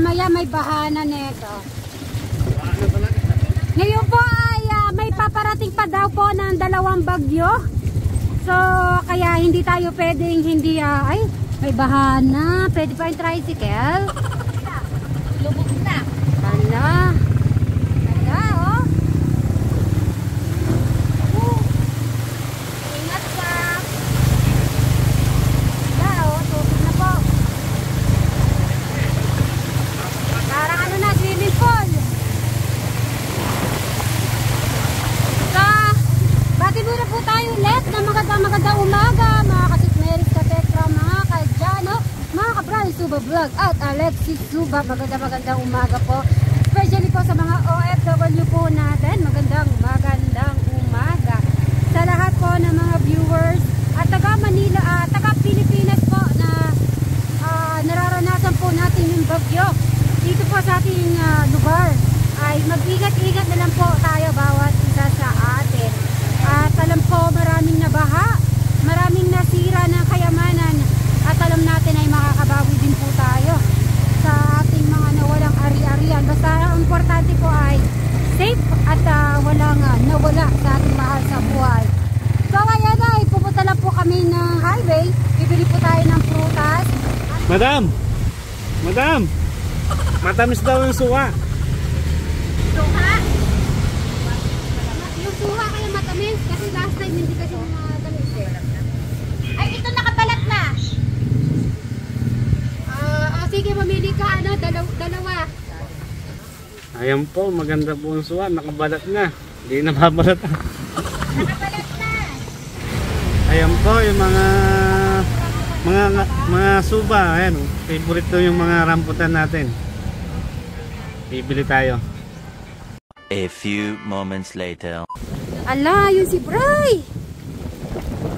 mamaya may bahana nito. Ngayon po ay ah, may paparating pa daw po ng dalawang bagyo. So, kaya hindi tayo pwedeng hindi, ah, ay, may bahana. Pwede pa yung tricycle. Lubog na. Hala. Hala, oh. Uh, Ingat ka. hala, oh. Tubig na po. Parang ano na, swimming pool. So, bati muna po tayo ulit na magandang magandang umaga, mga kasitmeris, katekra, mga kadyano, mga kabrali, Suba Vlog, at Alexis Suba, magandang magandang umaga po. Especially po sa mga OFW po natin, magandang umaga. Sa lahat po ng mga viewers at taga Manila, ah, taga Pilipinas po na ah, nararanasan po natin yung bagyo dito po sa ating ah, lugar ay mag-ingat-ingat na lang po tayo bawat isa sa atin at alam po maraming nabaha maraming nasira ng kayamanan at alam natin ay makakabawi din po tayo sa ating mga nawalang ari-arian basta ang importante po ay safe at ah, walang ah, nawala sa ating mahal sa buhay so ayan ay pupunta lang po kami ng highway bibili po tayo ng prutas Madam! Madam! Matamis daw yung suwa. Suha. Yung suha kaya matamis kasi last time hindi kasi matamis eh. Ay, ito nakabalat na. Ah, ah, sige mamili ka ano, dalaw, dalawa. Ayan po, maganda po yung suwa. Nakabalat na. Hindi na mabalat. Nakabalat na. Ayan po yung mga mga mga suba. Ayan, oh. favorite to yung mga rambutan natin. Bibili tayo. A few moments later. Ala, yun si Bray.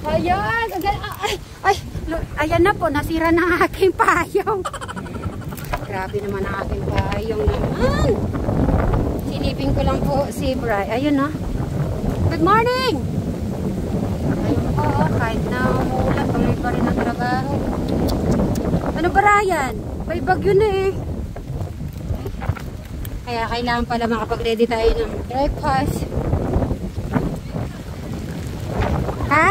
Ayan, ayan, ay, ay, lo- ayan na po, nasira na ang aking payong. Grabe naman ang aking payong naman. Silipin ko lang po si Bray. Ayun na. Good morning! Ayun po, kahit na umuulan, tuloy pa rin ang trabaho. Ano ba Ryan? May bagyo na eh. Kaya kailangan pala makapag-ready tayo ng breakfast. Ha?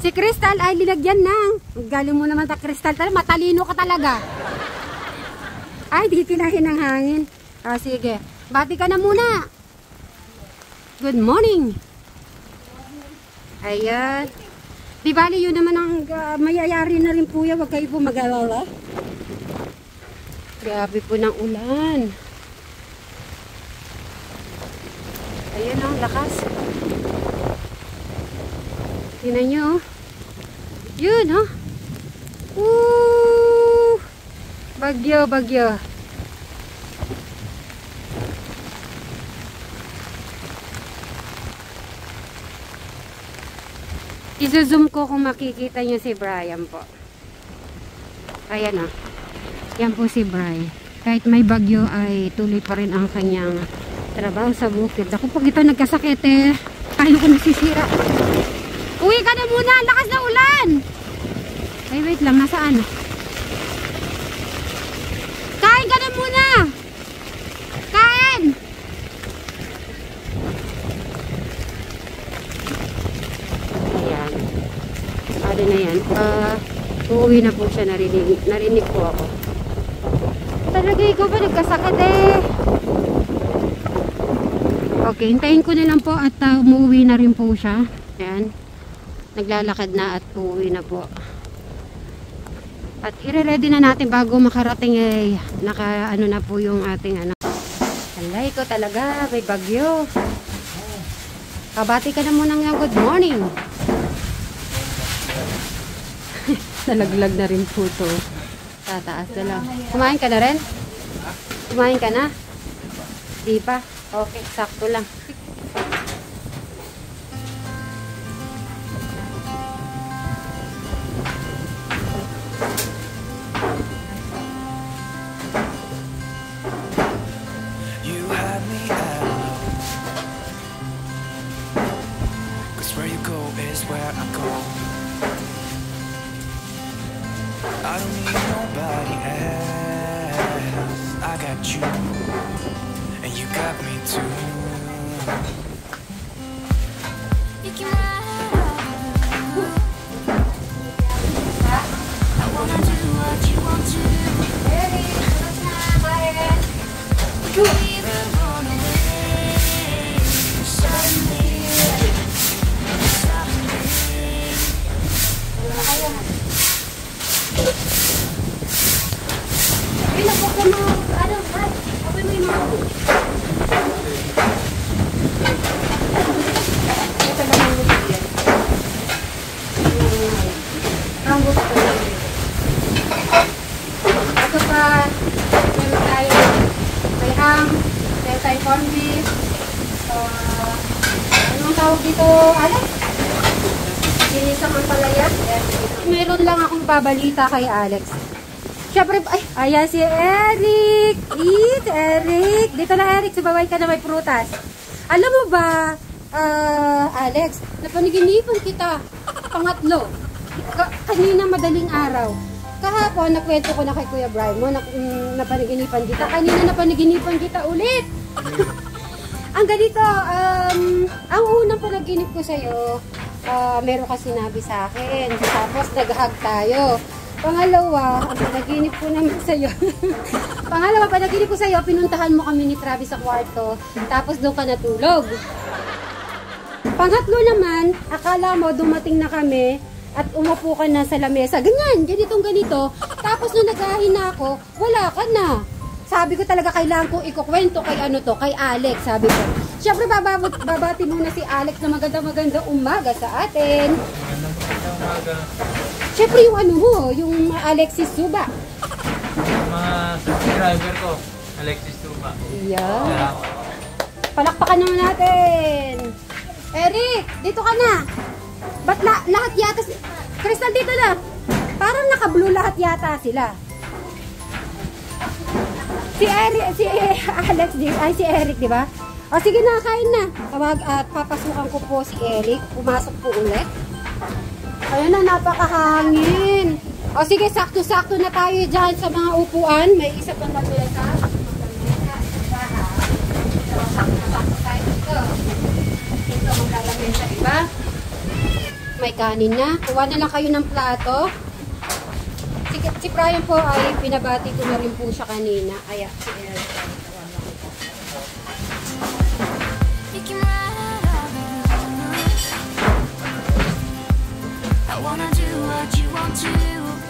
Si Crystal ay linagyan ng. Galing mo naman ta Crystal. Tal matalino ka talaga. Ay, di tinahin ng hangin. Ah, sige. Bati ka na muna. Good morning. Ayan. Di bali yun naman ang uh, mayayari na rin po yan. Huwag kayo po mag-alala. Grabe po ng ulan. Ayan ang lakas. Tingnan nyo. oh. Yun, oh. Woo! Bagyo, bagyo. Izo-zoom ko kung makikita nyo si Brian po. Ayan, oh. Yan po si Bri. Kahit may bagyo ay tuloy pa rin ang kanyang trabaho sa bukid. Ako pag ito nagkasakit eh, tayo ko nasisira. Uwi ka na muna, lakas na ulan! Ay, wait lang, nasaan? Kain ka na muna! Kain! Ayan. Ano na yan? Ah, uuwi na po siya, narinig, narinig po ako. Talaga ikaw ba nagkasakit eh? Okay, hintayin ko na lang po at uh, umuwi na rin po siya. Ayan. Naglalakad na at uuwi na po. At ire-ready na natin bago makarating eh, naka ano na po yung ating ano. Alay ko talaga, may bagyo. Kabati ka na muna nga, good morning. Nalaglag na rin po to. Tataas na lang. Kumain ka na rin? Kumain ka na? Di pa? Okay, sakto lang. Don't need nobody got you, and you got me too. You can I wanna do what you want to tawag dito, Alex? Sinisang ang palaya. Meron lang akong babalita kay Alex. Siyempre, ay, ayan si Eric. Eat, Eric. Dito na, Eric. Subabay ka na may prutas. Alam mo ba, ah, Alex, napaniginipan kita. Pangatlo. Ka- kanina madaling araw. Kahapon, nakwento ko na kay Kuya Brian mo, na, mm, napaniginipan kita. Kanina napaniginipan kita ulit. ang ganito, um, ang unang panaginip ko sa'yo, ah, meron ka sinabi sa akin. Tapos nag-hug tayo. Pangalawa, ang panaginip ko naman sa'yo. Pangalawa, panaginip ko sa'yo, pinuntahan mo kami ni Travis sa kwarto. Tapos doon ka natulog. Pangatlo naman, akala mo dumating na kami at umupo ka na sa lamesa. Ganyan, ganitong ganito. Tapos nung naghahin na ako, wala ka na. Sabi ko talaga kailangan kong ikukwento kay ano to, kay Alex, sabi ko. Siyempre, bababot, babati muna si Alex na maganda maganda umaga sa atin. Siyempre yung ano mo, yung Alexis Suba. mga subscriber ko, Alexis Tuba. Yeah. Palakpakan naman natin. Eric, dito ka na. Ba't la- lahat yata si... Crystal, dito na. Parang naka-blue lahat yata sila. Si Eric, si Alex, di, ay si Eric, di ba? O sige na, kain na. Tawag at papasukan ko po si Eric. Pumasok po ulit. Ayun na, napakahangin. O sige, sakto-sakto na tayo dyan sa mga upuan. May isa pang lamesa. May kanin na. Kuha na lang kayo ng plato. Si, si Brian po ay pinabati ko na rin po siya kanina. Kaya si on I wanna do what you want to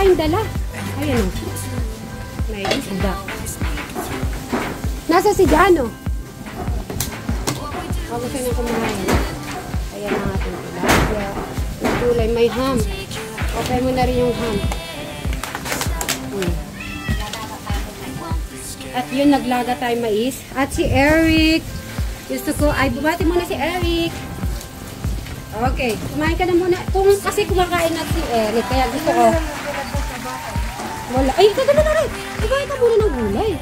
tayong dala. Ayan o. May isda. Nasa si Jano. Ako gusto nang kumain. Ayan ang ating tilapia. May gulay, may ham. Okay mo na rin yung ham. Hmm. At yun, naglaga tayo mais. At si Eric. Gusto ko, ay bumati muna si Eric. Okay, kumain ka na muna. Kung kasi kumakain na si Eric, kaya gusto ko. Wala. Ay, ito na rin. Kumain ka muna ng gulay.